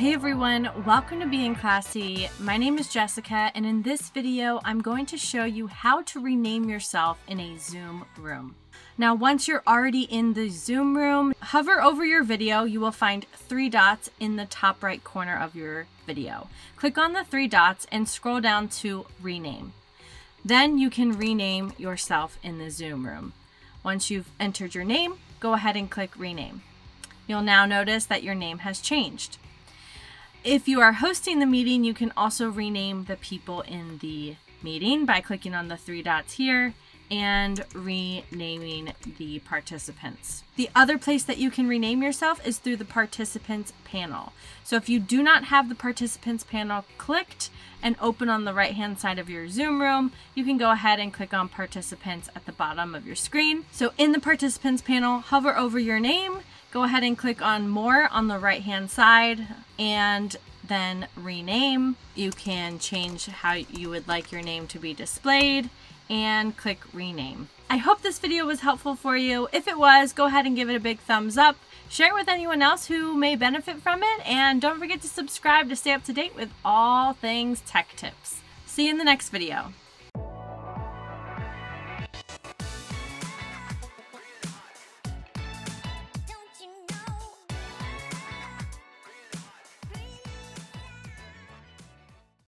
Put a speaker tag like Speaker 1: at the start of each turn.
Speaker 1: Hey everyone, welcome to Bein' Classy. My name is Jessica, and in this video, I'm going to show you how to rename yourself in a Zoom room. Now, once you're already in the Zoom room, hover over your video. You will find three dots in the top right corner of your video. Click on the three dots and scroll down to Rename. Then you can rename yourself in the Zoom room. Once you've entered your name, go ahead and click Rename. You'll now notice that your name has changed. If you are hosting the meeting, you can also rename the people in the meeting by clicking on the three dots here and renaming the participants. The other place that you can rename yourself is through the participants panel. So if you do not have the participants panel clicked and open on the right hand side of your Zoom room, you can go ahead and click on participants at the bottom of your screen. So in the participants panel, hover over your name go ahead and click on more on the right hand side and then rename. You can change how you would like your name to be displayed and click rename. I hope this video was helpful for you. If it was, go ahead and give it a big thumbs up. Share it with anyone else who may benefit from it. And don't forget to subscribe to stay up to date with all things tech tips. See you in the next video.